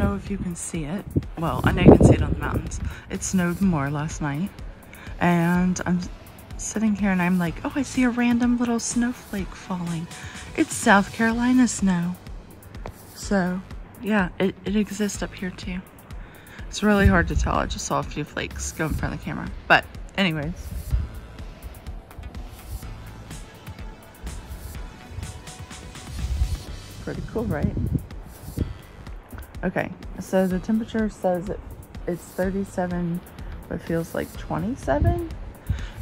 know if you can see it. Well, I know you can see it on the mountains. It snowed more last night. And I'm sitting here and I'm like, oh, I see a random little snowflake falling. It's South Carolina snow. So, yeah, it, it exists up here too. It's really hard to tell. I just saw a few flakes go in front of the camera. But anyways. Pretty cool, right? Okay, so the temperature says it, it's 37, but feels like 27.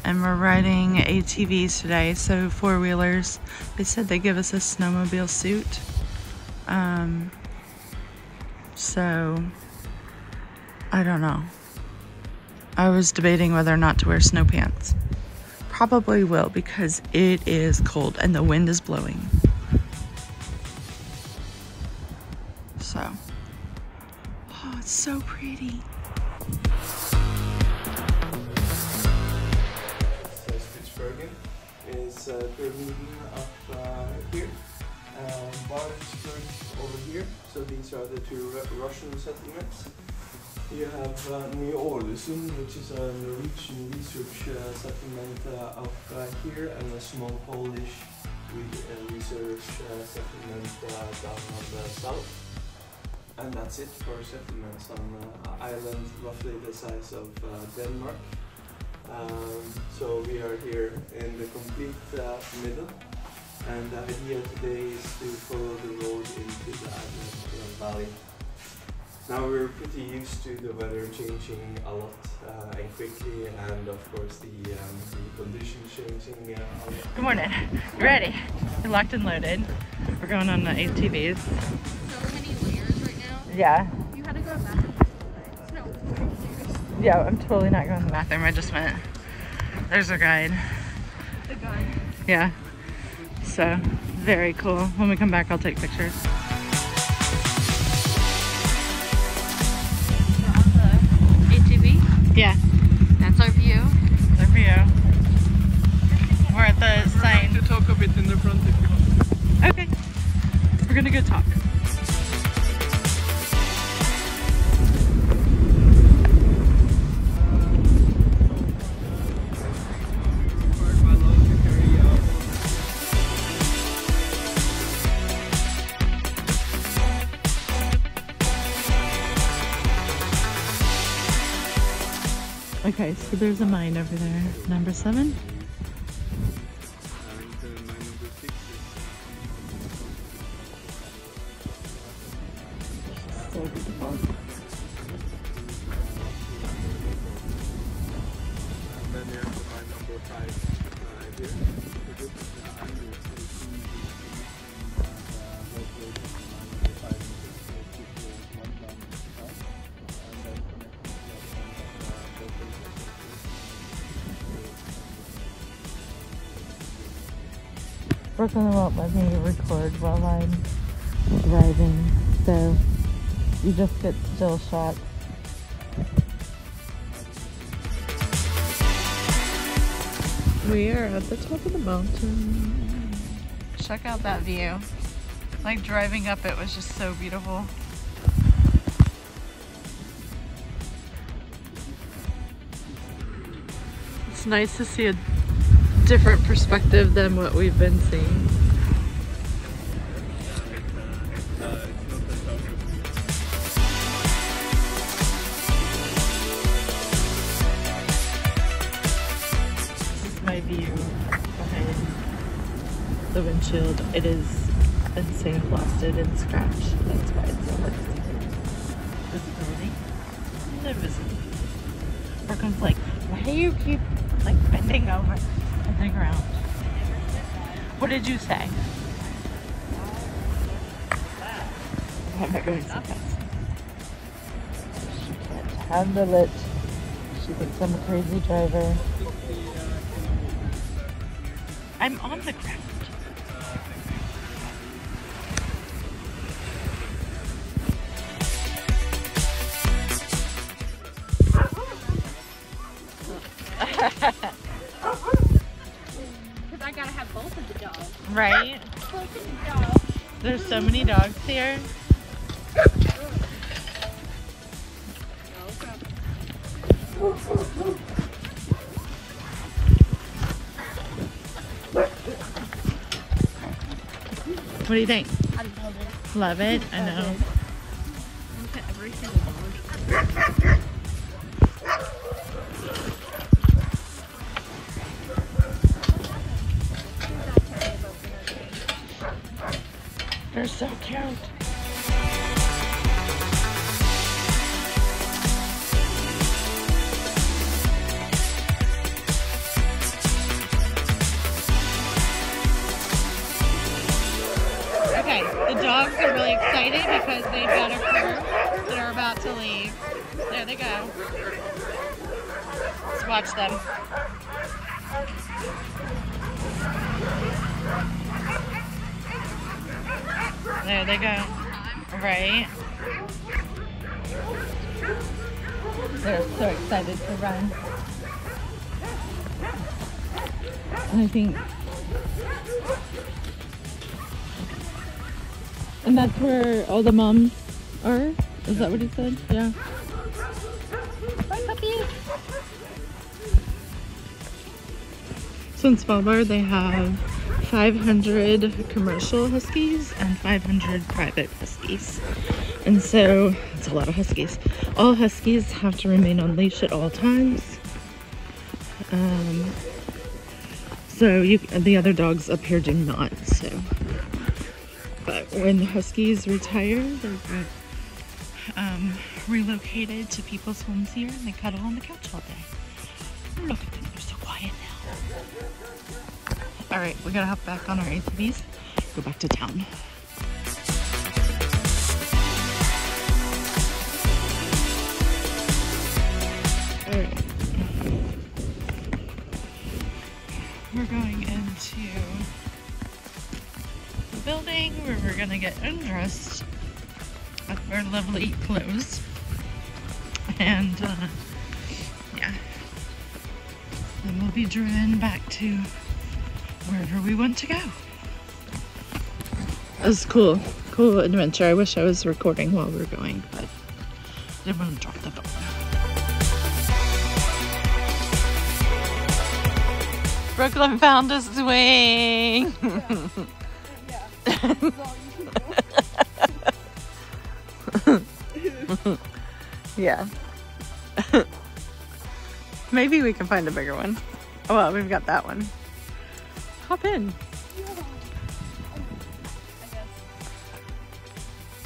And we're riding ATVs today, so four-wheelers. They said they give us a snowmobile suit. Um, so, I don't know. I was debating whether or not to wear snow pants. Probably will because it is cold and the wind is blowing. Oh, it's so pretty. So Spitsbergen is uh, the region up uh, here. Um, Barentsburg over here. So these are the two Russian settlements. You have uh, Ny-Ålesund, which is a Norwegian research uh, settlement uh, up uh, here, and a small Polish uh, research uh, settlement uh, down on the south. And that's it for settlements on uh, island roughly the size of uh, Denmark. Um, so we are here in the complete uh, middle, and the idea today is to follow the road into the Advent Valley. Now we're pretty used to the weather changing a lot uh, and quickly, and of course the, um, the conditions changing uh. Good morning. Ready? We're locked and loaded. We're going on the ATVs. Yeah. You had to go back. No. Yeah, I'm totally not going to the bathroom. I just went. There's a guide. The gun. Yeah. So, very cool. When we come back, I'll take pictures. We're on the ATV. Yeah. That's our view. There for you. We're at the sign. to talk a bit in the front if you want. Okay. We're gonna go talk. Okay, so there's a mine over there. Number seven? Brooklyn won't let me record while I'm driving, so you just get still shots. We are at the top of the mountain. Check out that view. Like driving up it was just so beautiful. It's nice to see a different perspective than what we've been seeing. My view the windshield. It is insane blasted and scratched. That's why it's so see. Visibility? No visibility. Brooklyn's like, why do you keep like bending over the ground? What did you say? Why am I going so fast? She can't handle it. She thinks I'm a crazy driver. I'm on the ground. Because I gotta both of the dogs. Right? Both of the dogs. There's so many dogs here. What do you think? I love it. Love it? I know. They're so cute. Okay, the dogs are really excited because they've got a crew that are about to leave. There they go. Let's watch them. There they go. Right. They're so excited to run. And I think. And that's where all the moms are? Is that what he said? Yeah. Bye, puppy. So in Svalbard, they have 500 commercial huskies and 500 private huskies. And so it's a lot of huskies. All huskies have to remain on leash at all times. Um, so you, the other dogs up here do not. So, but when the huskies retire, they get um, relocated to people's homes here, and they cuddle on the couch all day. Look at them; they're so quiet now. All right, we gotta hop back on our ATVs, go back to town. All right. We're going into the building where we're gonna get undressed with our lovely clothes. And uh, yeah, then we'll be driven back to wherever we want to go. It was cool, cool adventure. I wish I was recording while we were going, but didn't want to drop the phone. Brooklyn found a swing. yeah. Maybe we can find a bigger one. Well, we've got that one. Hop in.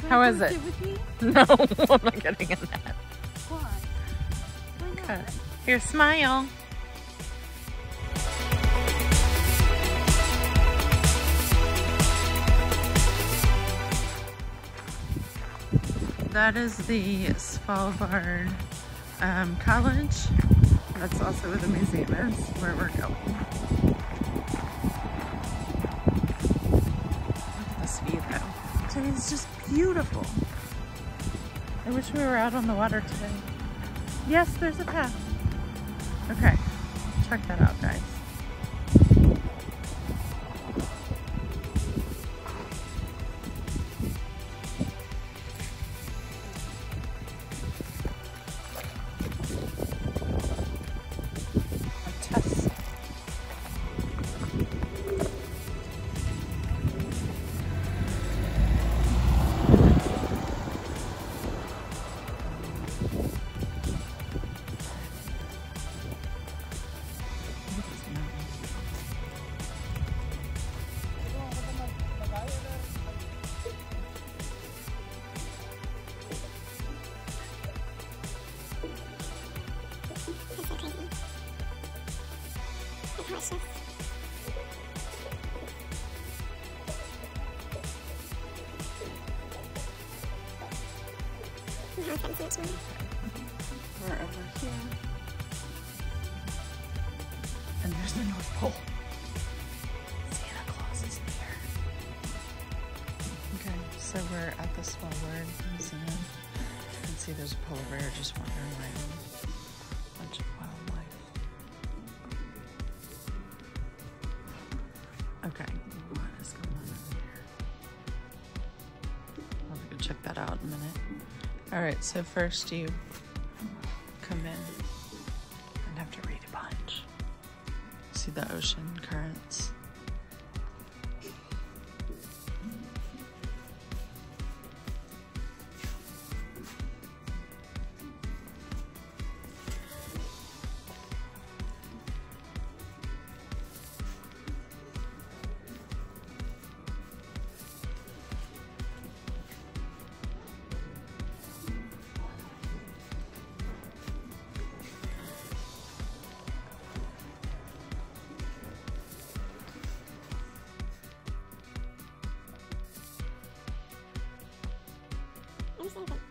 How is it? No, I'm not getting in that. Why? Here, smile. That is the Svalbard um, College. That's also where the museum is, where we're going. Is just beautiful. I wish we were out on the water today. Yes, there's a path. Okay, check that out, guys. We're over here. And there's the North Pole. Santa Claus is near. Okay, so we're at the Svalbard Museum. You can see there's a polar bear just wandering around. Bunch of So first you come in and have to read a bunch. See the ocean currents. All right,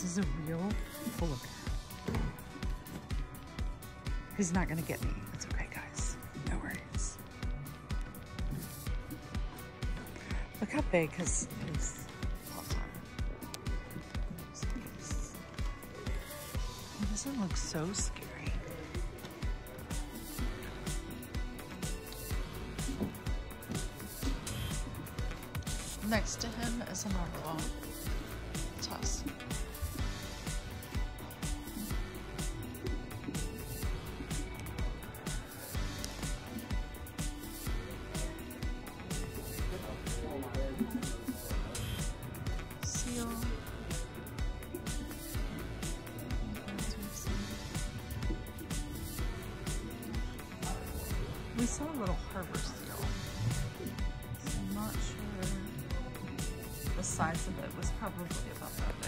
this is a real polar bear. He's not gonna get me. It's okay, guys. No worries. Look how big his his paws are. Doesn't look so scary. Next to him is a narwhal. We. We saw a little harbor seal. So I'm not sure the size of it was probably about that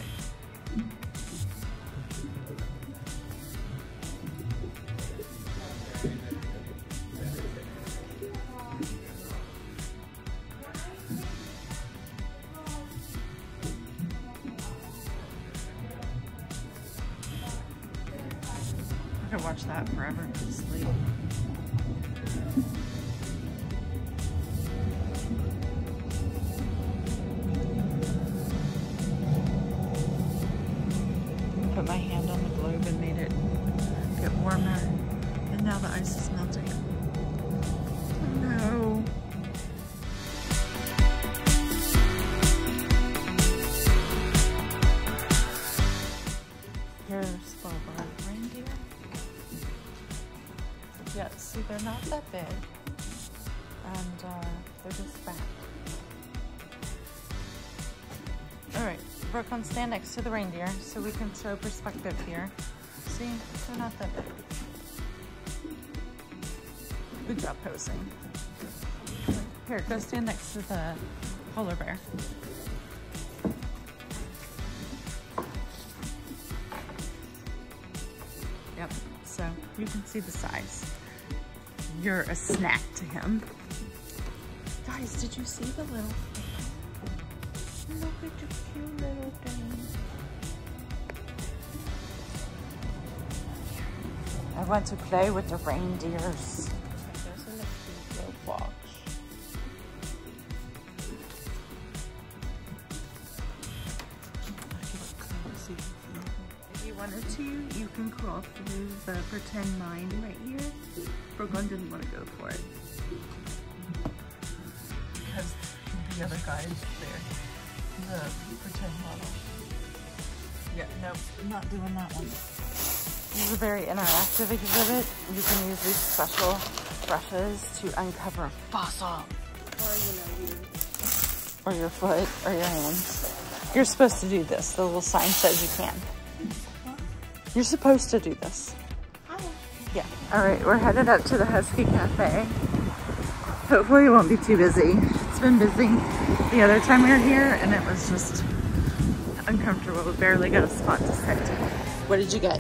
could watch that forever sleep. Yeah, see, they're not that big. And uh, they're just fat. All right, Brooklyn, stand next to the reindeer so we can show perspective here. See, they're not that big. Good job posing. Here, go stand next to the polar bear. Yep, so you can see the size. You're a snack to him. Guys, did you see the little Look at the cute little thing. I want to play with the reindeers. You can crawl through the pretend mine right here. Brooklyn didn't want to go for it. Because the other guy is there. The pretend model. Yeah, nope, not doing that one. This is a very interactive exhibit. You can use these special brushes to uncover a fossil. Or, you know, you Or your foot, or your hands. You're supposed to do this. The little sign says you can. You're supposed to do this. Yeah. All right, we're headed up to the Husky Cafe. Hopefully it won't be too busy. It's been busy the other time we were here and it was just uncomfortable. We barely got a spot to sit. What did you get?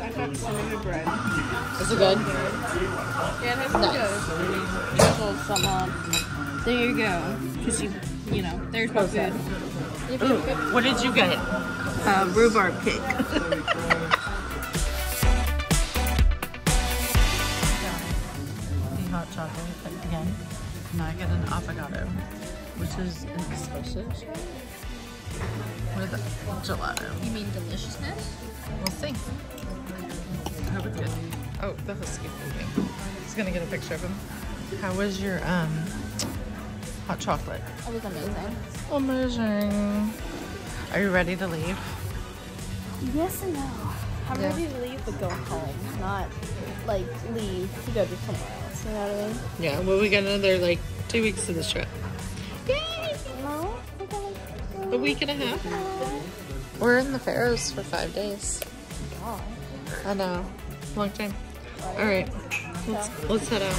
I got cinnamon bread. Is it good? Yeah, it has to Nice. go. So some, um, there you go. Cause you, you know, there's my food. Ooh, what did you get? Uh, rhubarb cake. is an espresso shot with gelato. You mean deliciousness? We'll see. I hope it's good. Oh, the husky's moving. Just gonna get a picture of him. How was your um hot chocolate? It was amazing. Amazing. Are you ready to leave? Yes and no. I'm Yeah. ready to leave but go home, not like leave to go to somewhere else. You know what I mean? Yeah, well we got another like two weeks to this trip. A week and a half. We're in the Faroes for five days. God. I know. Long time. Alright. Let's let's head out.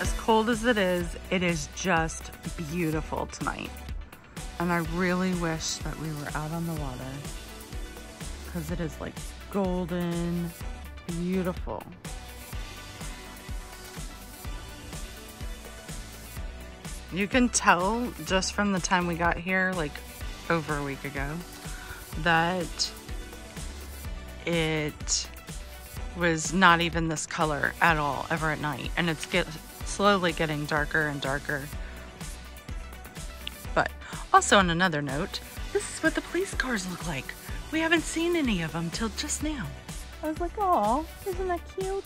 As cold as it is, it is just beautiful tonight. And I really wish that we were out on the water. Because it is like golden, beautiful. You can tell just from the time we got here, like over a week ago, that it was not even this color at all ever at night. And it's get, slowly getting darker and darker. But also on another note, this is what the police cars look like. We haven't seen any of them till just now. I was like, oh, isn't that cute?